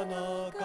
Eternal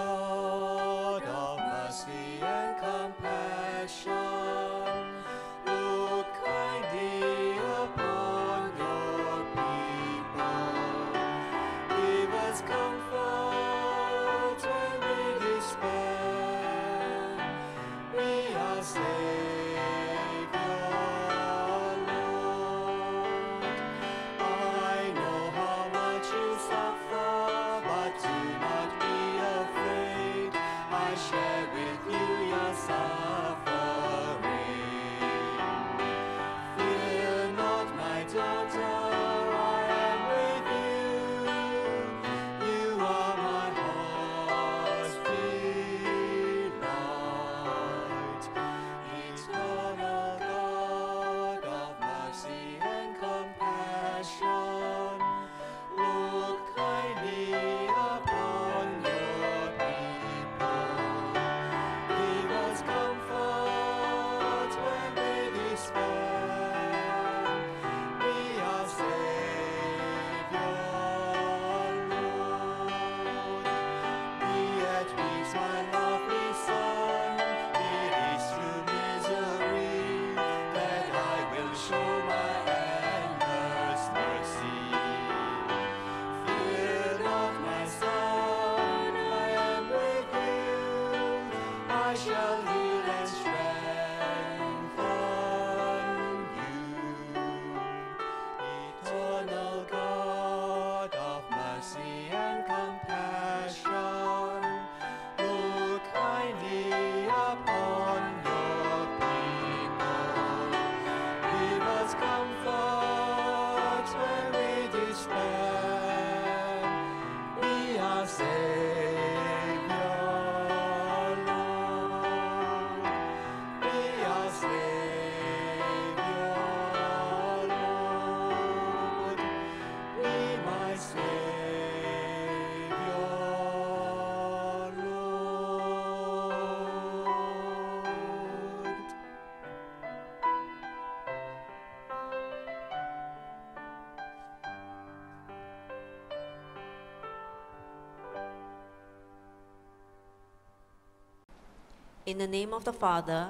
In the name of the Father,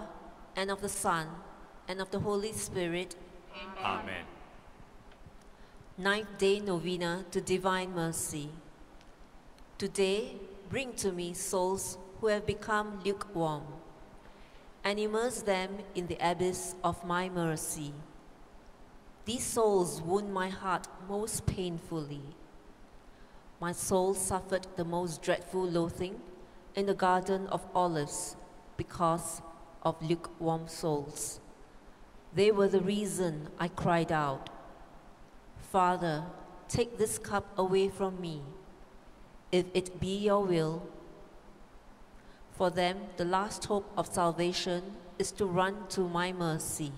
and of the Son, and of the Holy Spirit, Amen. Ninth Day Novena to Divine Mercy. Today, bring to me souls who have become lukewarm, and immerse them in the abyss of my mercy. These souls wound my heart most painfully. My soul suffered the most dreadful loathing in the Garden of Olives because of lukewarm souls. They were the reason I cried out, Father, take this cup away from me, if it be your will. For them, the last hope of salvation is to run to my mercy.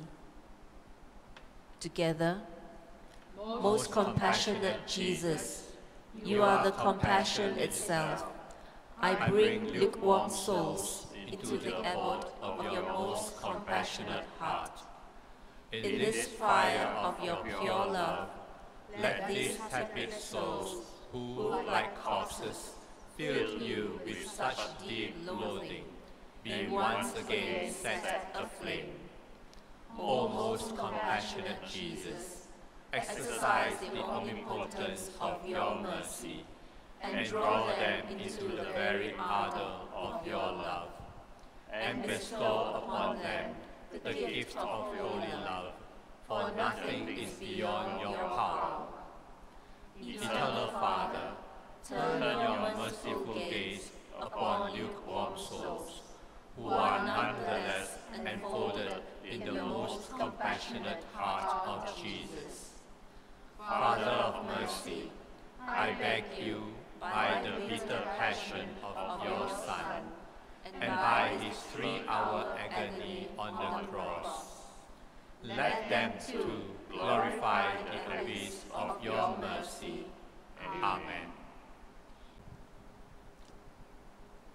Together, most compassionate Jesus, you are the compassion itself. I bring lukewarm souls into the abode of your most compassionate heart. In this fire of your pure love, Let these happy souls who, like corpses, filled you with such deep loathing, be once again set aflame. O most compassionate Jesus, exercise the omnipotence of your mercy and draw them into the very ardor of your love, and bestow upon them the gift of holy love, for nothing is beyond your power. Eternal Father, turn your merciful gaze upon lukewarm souls, who are nonetheless enfolded in the most compassionate heart of Jesus. Father of mercy, I beg you, by the bitter passion of your Son, and by his three-hour agony on the cross, let them too glorify the abyss of your mercy. Amen.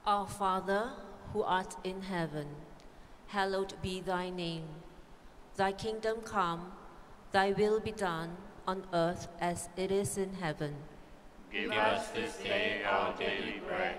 Our Father, who art in heaven, hallowed be thy name. Thy kingdom come, thy will be done on earth as it is in heaven. Give us this day our daily bread,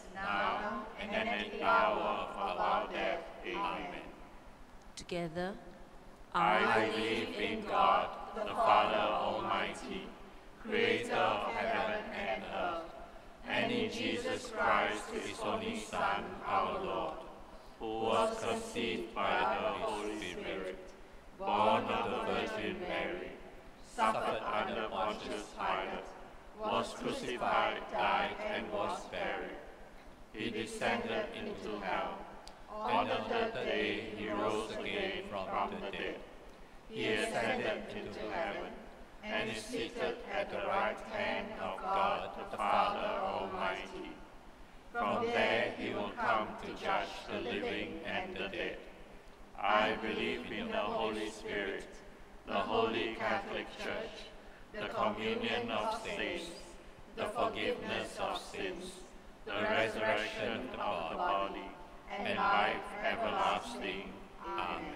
now and at the hour of our death. Amen. Together, I believe in God, the Father Almighty, creator of heaven and earth, and in Jesus Christ, his only Son, our Lord, who was conceived by the Holy Spirit, born of the Virgin Mary, suffered under Pontius Pilate, was crucified, died, and was buried. He descended into hell. On the third day he rose again from the dead. He ascended into heaven and is seated at the right hand of God the Father Almighty. From there he will come to judge the living and the dead. I believe in the Holy Spirit, the Holy Catholic Church, the communion of saints, the forgiveness of sins, the resurrection of the body, and life everlasting. Amen.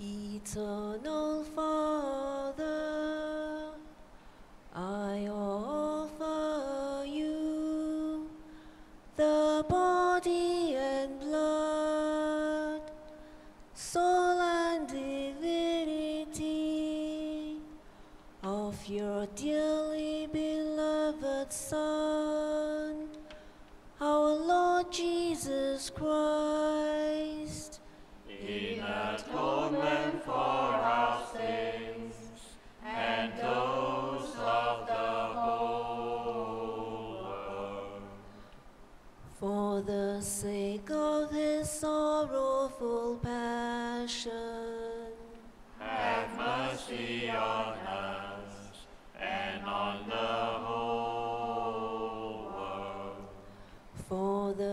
Eternal Father,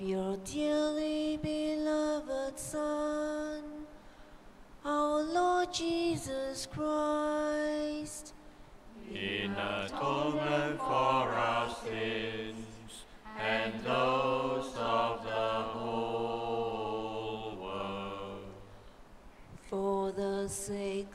of your dearly beloved Son, our Lord Jesus Christ. in atonement for our sins and those of the whole world. For the sake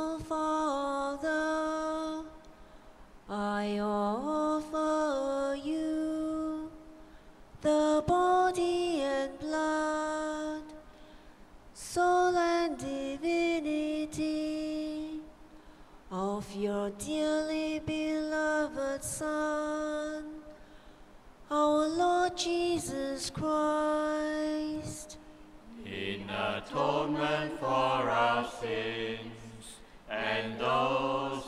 atonement for our sins and those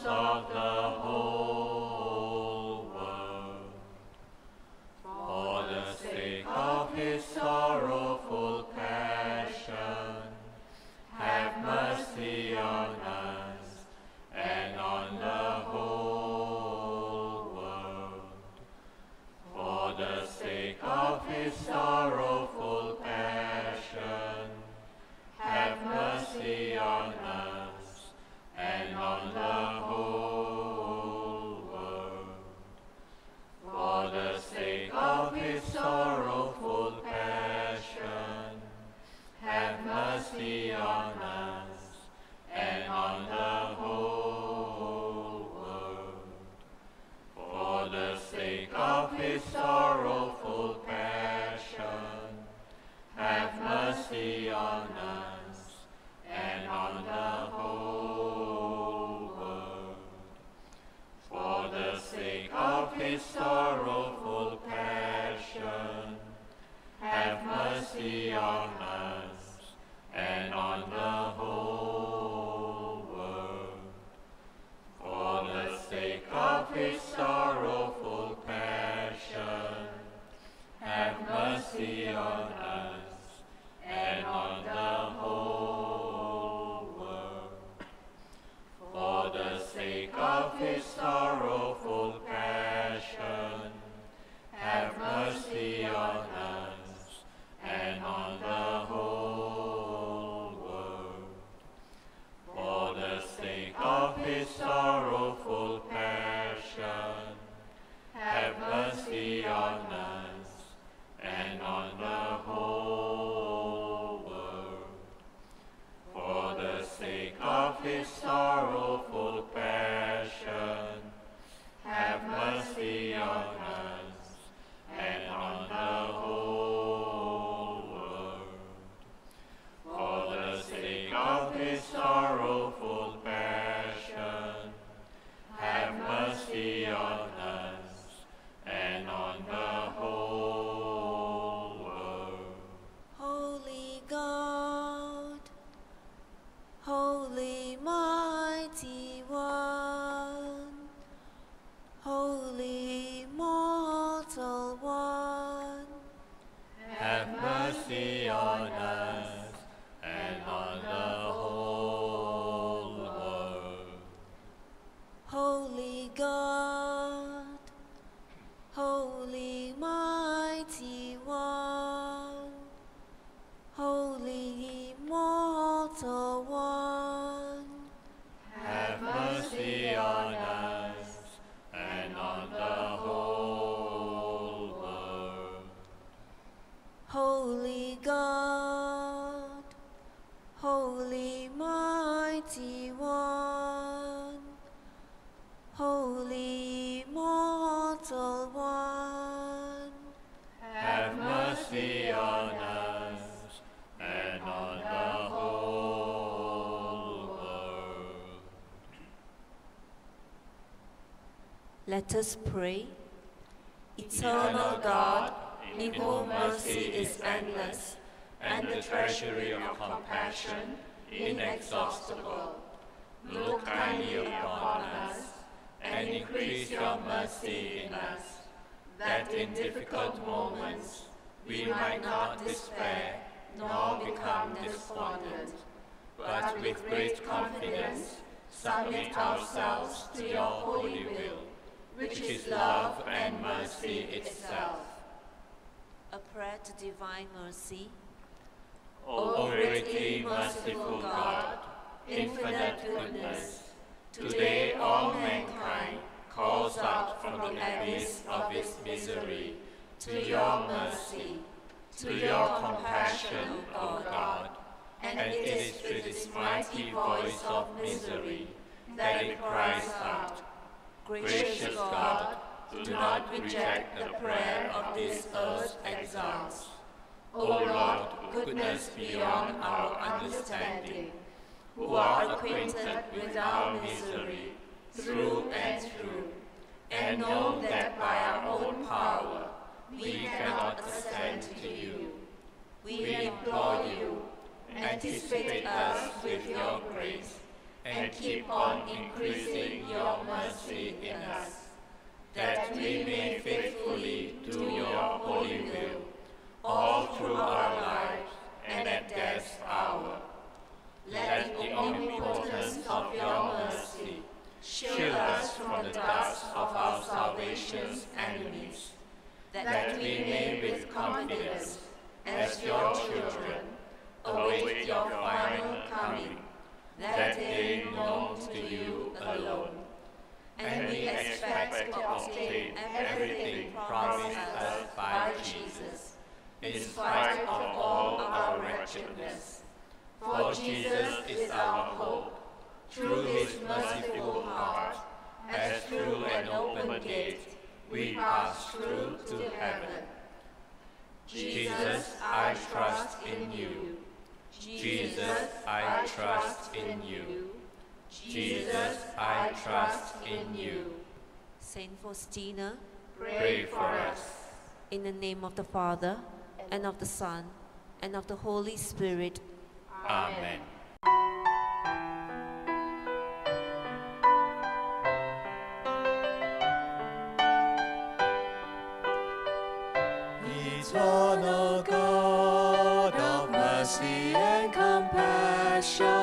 For Let us pray. Eternal God, in whom mercy is endless, and the treasury of compassion inexhaustible, look kindly upon us, and increase your mercy in us, that in difficult moments we might not despair nor become despondent, but with great confidence submit ourselves to your holy will, which is love and mercy itself. A prayer to divine mercy. O greatly merciful God, infinite goodness, today all mankind calls out from the abyss of its misery to your mercy, to your compassion, O God, and it is with its mighty voice of misery that it cries out, Gracious God, do not reject the prayer of these earth's exiles. O Lord, goodness beyond our understanding, who are acquainted with our misery through and through, and know that by our own power we cannot ascend to you. We implore you, anticipate us with your grace, and keep on increasing your mercy in us, that we may faithfully do your holy will all through our lives and at death's hour. Let the omnipotence of your mercy shield us from the dust of our salvation's enemies, that we may with confidence, as your children, await your final coming, that And we expect to obtain everything promised us by Jesus in spite of all our wretchedness. For Jesus is our hope. Through his merciful heart, as through an open gate, we pass through to heaven. Jesus, I trust in you. Jesus, I trust in you. Jesus, I trust in you. Saint Faustina, pray for us. In the name of the Father, and of the Son, and of the Holy Spirit. Amen. Eternal God of mercy and compassion,